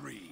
tree.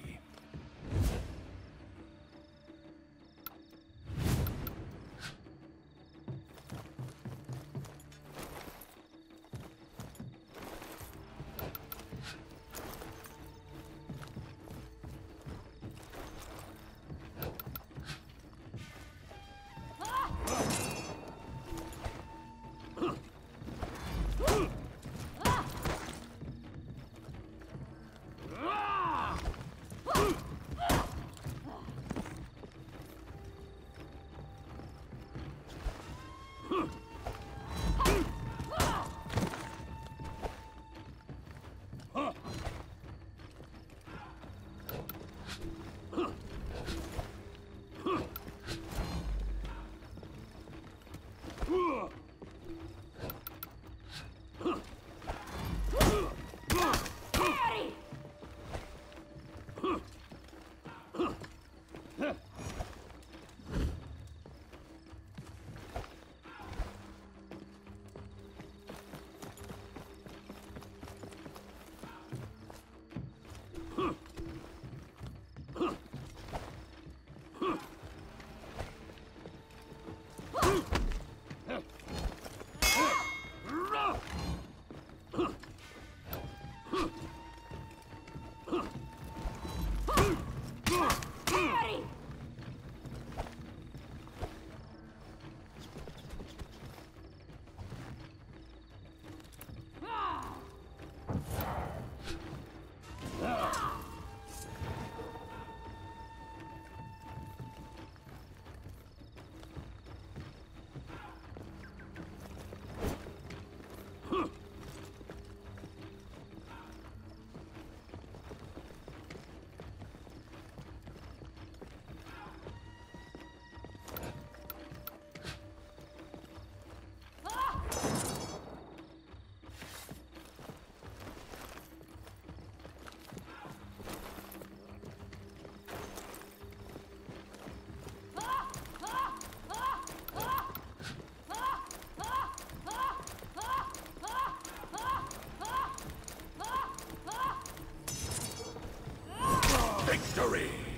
victory!